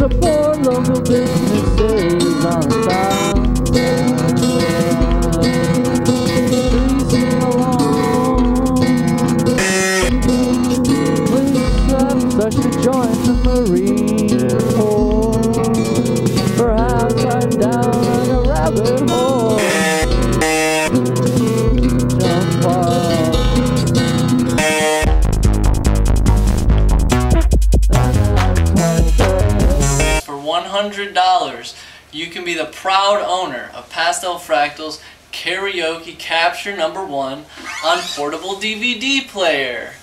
Support local businesses on the. Please sing along. Please have to join the Marine Corps. Perhaps I'm down a rabbit hole. $100, you can be the proud owner of Pastel Fractals CAREoke Capture Number 1 on portable DVD player.